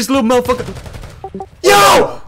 this little motherfucker. Yo!